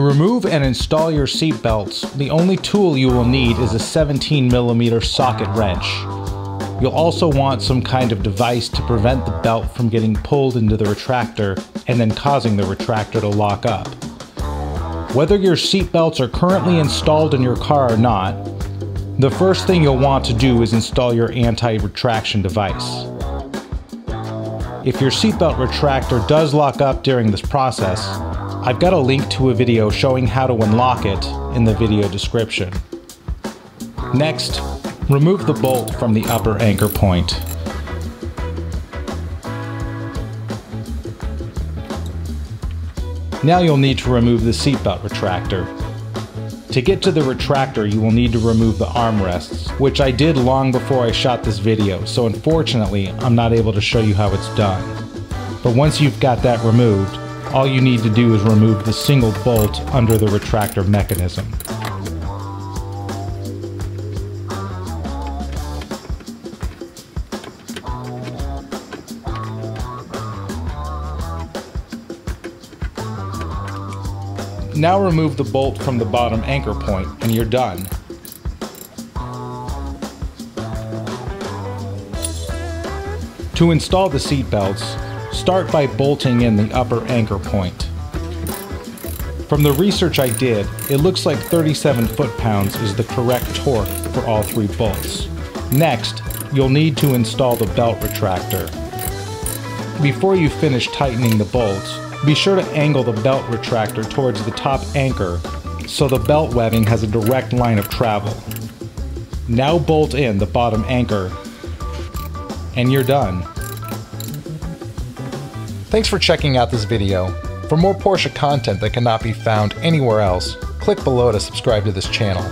remove and install your seat belts, the only tool you will need is a 17mm socket wrench. You'll also want some kind of device to prevent the belt from getting pulled into the retractor and then causing the retractor to lock up. Whether your seat belts are currently installed in your car or not, the first thing you'll want to do is install your anti-retraction device. If your seatbelt retractor does lock up during this process, I've got a link to a video showing how to unlock it in the video description. Next, remove the bolt from the upper anchor point. Now you'll need to remove the seatbelt retractor. To get to the retractor, you will need to remove the armrests, which I did long before I shot this video, so unfortunately, I'm not able to show you how it's done. But once you've got that removed, all you need to do is remove the single bolt under the retractor mechanism. Now remove the bolt from the bottom anchor point and you're done. To install the seat belts, Start by bolting in the upper anchor point. From the research I did, it looks like 37 foot-pounds is the correct torque for all three bolts. Next, you'll need to install the belt retractor. Before you finish tightening the bolts, be sure to angle the belt retractor towards the top anchor so the belt webbing has a direct line of travel. Now bolt in the bottom anchor and you're done. Thanks for checking out this video. For more Porsche content that cannot be found anywhere else, click below to subscribe to this channel.